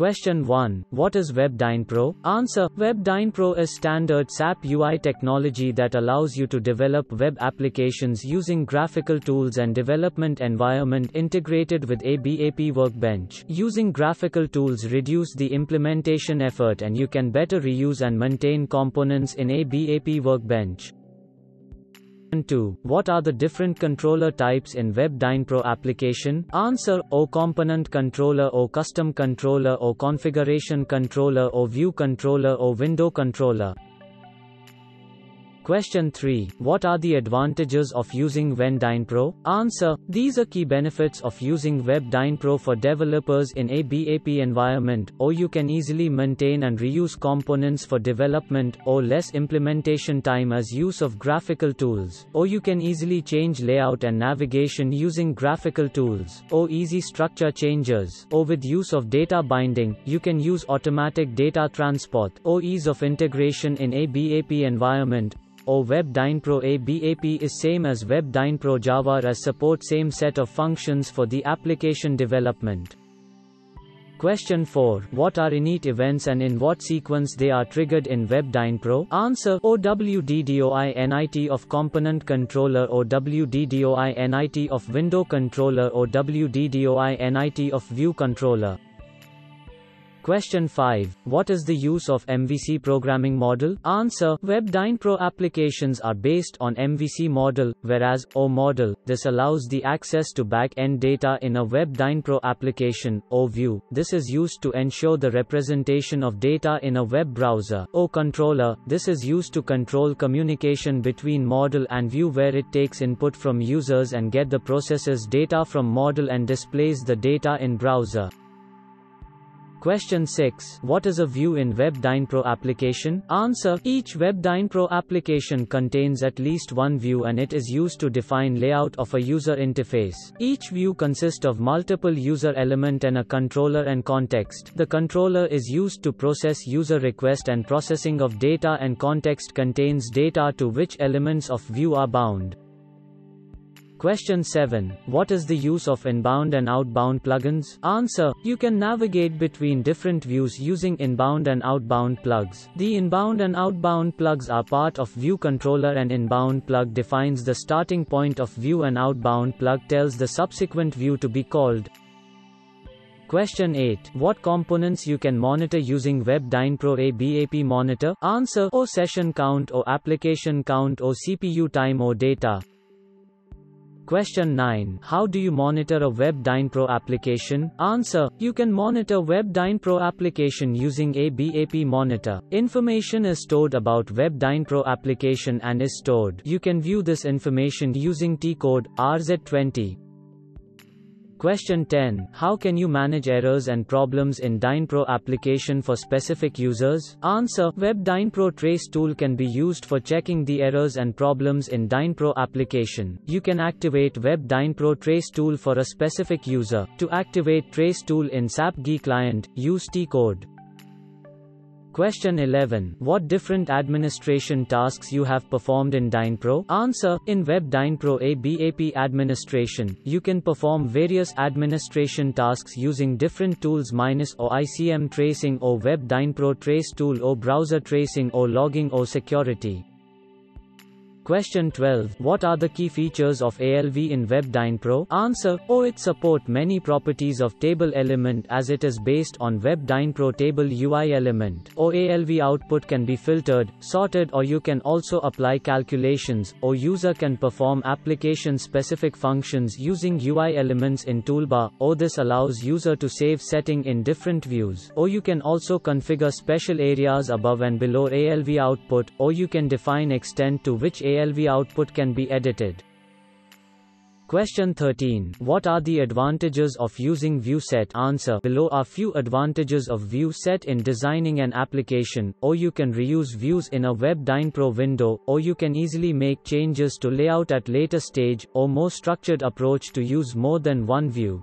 Question 1. What is WebDynPro? Answer. WebDynPro is standard SAP UI technology that allows you to develop web applications using graphical tools and development environment integrated with ABAP Workbench. Using graphical tools reduce the implementation effort and you can better reuse and maintain components in ABAP Workbench. 2. What are the different controller types in WebDynPro application? Answer, O component controller O custom controller O configuration controller O view controller O window controller. Question 3. What are the advantages of using WebDynPro? Answer. These are key benefits of using WebDynPro for developers in ABAP environment, or you can easily maintain and reuse components for development, or less implementation time as use of graphical tools, or you can easily change layout and navigation using graphical tools, or easy structure changes, or with use of data binding, you can use automatic data transport, or ease of integration in ABAP environment, or WebDynPro ABAP is same as WebDynPro Java as support same set of functions for the application development. Question 4. What are init events and in what sequence they are triggered in WebDynPro? Answer. O WDDOINIT of component controller or WDDOINIT of window controller or WDDOI NIT of view controller. Question 5. What is the use of MVC programming model? Answer. WebDynPro applications are based on MVC model, whereas O model, this allows the access to back-end data in a WebDynPro application, O view. This is used to ensure the representation of data in a web browser. O controller, this is used to control communication between model and view where it takes input from users and get the processes data from model and displays the data in browser. Question 6. What is a view in WebDynPro application? Answer. Each WebDynPro application contains at least one view and it is used to define layout of a user interface. Each view consists of multiple user element and a controller and context. The controller is used to process user request and processing of data and context contains data to which elements of view are bound. Question 7. What is the use of inbound and outbound plugins? Answer. You can navigate between different views using inbound and outbound plugs. The inbound and outbound plugs are part of view controller and inbound plug defines the starting point of view and outbound plug tells the subsequent view to be called. Question 8. What components you can monitor using WebDynPro ABAP monitor? Answer. O session count or application count or CPU time or data. Question 9. How do you monitor a WebDynPro application? Answer. You can monitor WebDynPro application using ABAP monitor. Information is stored about WebDynPro application and is stored. You can view this information using T-code, RZ20. Question 10. How can you manage errors and problems in DynPro application for specific users? Answer. Web DynPro Trace tool can be used for checking the errors and problems in DynPro application. You can activate Web DynPro Trace tool for a specific user. To activate Trace tool in SAP GUI client, use T-code. Question 11. What different administration tasks you have performed in DynPro? Answer. In Web DynPro ABAP administration, you can perform various administration tasks using different tools minus or ICM tracing or Web DynPro trace tool or browser tracing or logging or security. Question 12. What are the key features of ALV in WebDynPro? Answer. Oh, it support many properties of table element as it is based on WebDynPro table UI element. Oh, or ALV output can be filtered, sorted or you can also apply calculations, or user can perform application specific functions using UI elements in toolbar, or this allows user to save setting in different views. Or you can also configure special areas above and below ALV output, or you can define extent to which ALV output can be edited. Question 13. What are the advantages of using ViewSet? Answer. Below are few advantages of ViewSet in designing an application, or you can reuse views in a Web Pro window, or you can easily make changes to layout at later stage, or more structured approach to use more than one view.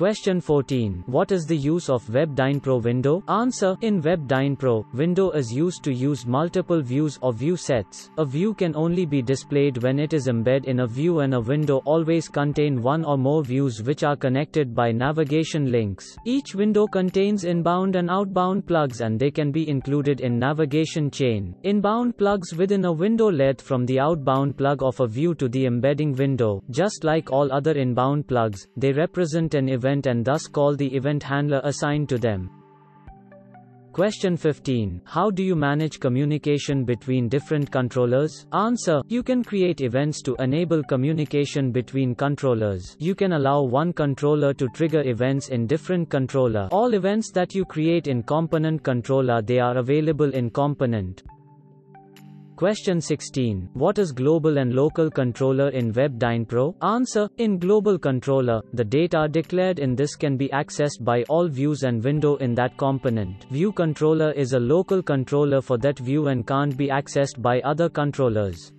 Question 14. What is the use of WebDynPro window? Answer. In WebDynPro, window is used to use multiple views or view sets. A view can only be displayed when it is embedded in a view and a window always contain one or more views which are connected by navigation links. Each window contains inbound and outbound plugs and they can be included in navigation chain. Inbound plugs within a window lead from the outbound plug of a view to the embedding window. Just like all other inbound plugs, they represent an event event and thus call the event handler assigned to them. Question 15. How do you manage communication between different controllers? Answer. You can create events to enable communication between controllers. You can allow one controller to trigger events in different controller. All events that you create in component controller they are available in component. Question 16. What is global and local controller in WebDynPro? Answer. In global controller, the data declared in this can be accessed by all views and window in that component. View controller is a local controller for that view and can't be accessed by other controllers.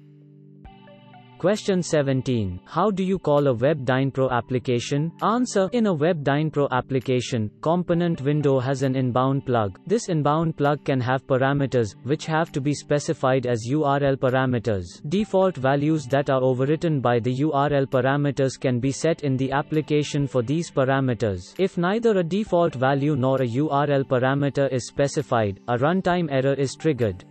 Question 17. How do you call a WebDynPro application? Answer. In a WebDynPro application, component window has an inbound plug. This inbound plug can have parameters, which have to be specified as URL parameters. Default values that are overwritten by the URL parameters can be set in the application for these parameters. If neither a default value nor a URL parameter is specified, a runtime error is triggered.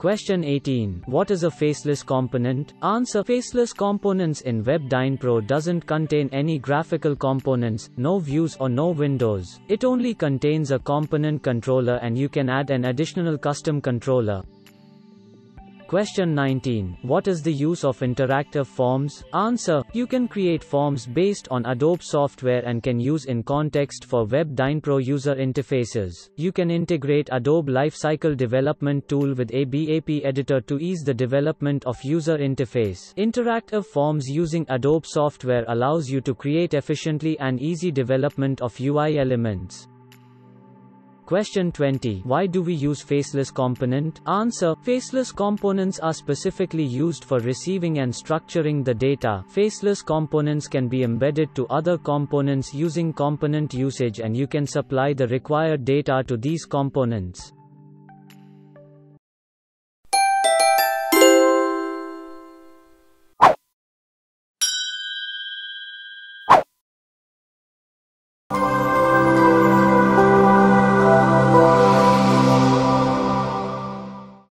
Question 18. What is a faceless component? Answer. Faceless components in WebDynPro doesn't contain any graphical components, no views or no windows. It only contains a component controller and you can add an additional custom controller. Question 19. What is the use of interactive forms? Answer. You can create forms based on Adobe software and can use in context for WebDynPro user interfaces. You can integrate Adobe LiveCycle Development Tool with ABAP editor to ease the development of user interface. Interactive forms using Adobe software allows you to create efficiently and easy development of UI elements. Question 20. Why do we use faceless component? Answer. Faceless components are specifically used for receiving and structuring the data. Faceless components can be embedded to other components using component usage and you can supply the required data to these components.